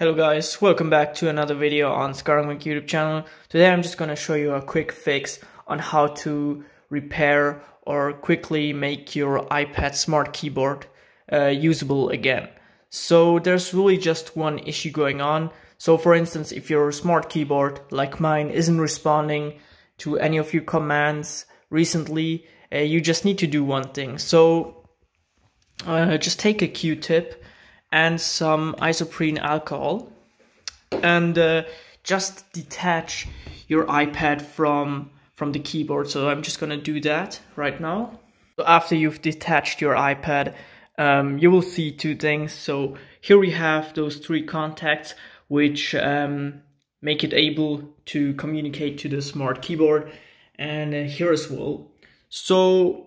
Hello guys, welcome back to another video on Scouringmilk YouTube channel. Today I'm just gonna show you a quick fix on how to repair or quickly make your iPad smart keyboard uh, usable again. So there's really just one issue going on. So for instance, if your smart keyboard, like mine, isn't responding to any of your commands recently, uh, you just need to do one thing. So uh, just take a Q-tip and some isoprene alcohol. And uh, just detach your iPad from from the keyboard. So I'm just gonna do that right now. So after you've detached your iPad um, you will see two things. So here we have those three contacts which um, make it able to communicate to the smart keyboard. And uh, here as well. So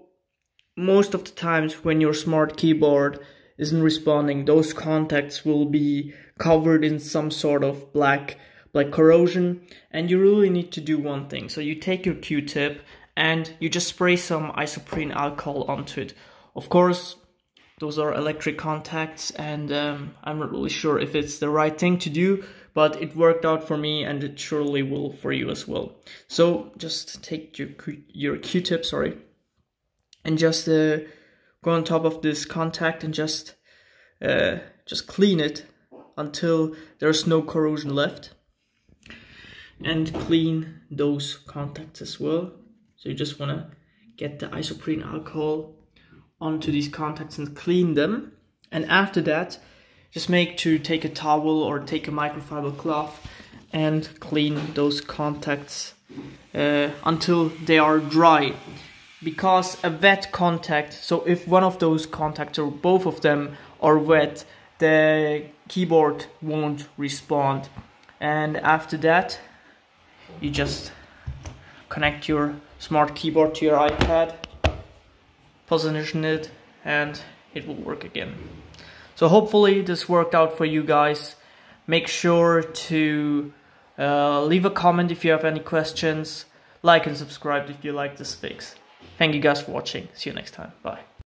most of the times when your smart keyboard isn't responding, those contacts will be covered in some sort of black black corrosion and you really need to do one thing. So you take your Q-tip and you just spray some isoprene alcohol onto it. Of course, those are electric contacts and um, I'm not really sure if it's the right thing to do, but it worked out for me and it surely will for you as well. So just take your, your Q-tip, sorry, and just uh, go on top of this contact and just uh, just clean it until there's no corrosion left. And clean those contacts as well. So you just want to get the isoprene alcohol onto these contacts and clean them. And after that just make to take a towel or take a microfiber cloth and clean those contacts uh, until they are dry because a wet contact, so if one of those contacts or both of them are wet, the keyboard won't respond. And after that, you just connect your smart keyboard to your iPad, position it, and it will work again. So hopefully this worked out for you guys. Make sure to uh, leave a comment if you have any questions, like and subscribe if you like this fix. Thank you guys for watching. See you next time. Bye.